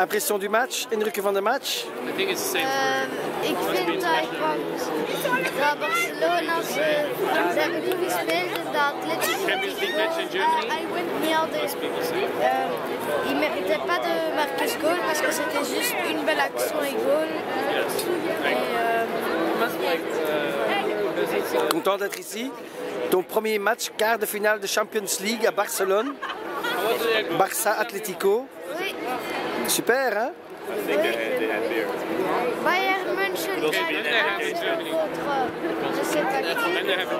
Impression du match, indrukken van de match? I think it's the same Ehm, ik vind dat, dat Barcelona, ze, ze hebben goed gespeeld en dat Atletico Germany. I went ils ne méritaient pas de marquer goal parce que c'était juste une belle action et goal. Yes. Et, euh, Content d'être ici. Ton premier match, quart de finale de Champions League à Barcelone. Barça Atlético. oui, Super, hein? Bayern München, contre, je sais pas qui, And they have in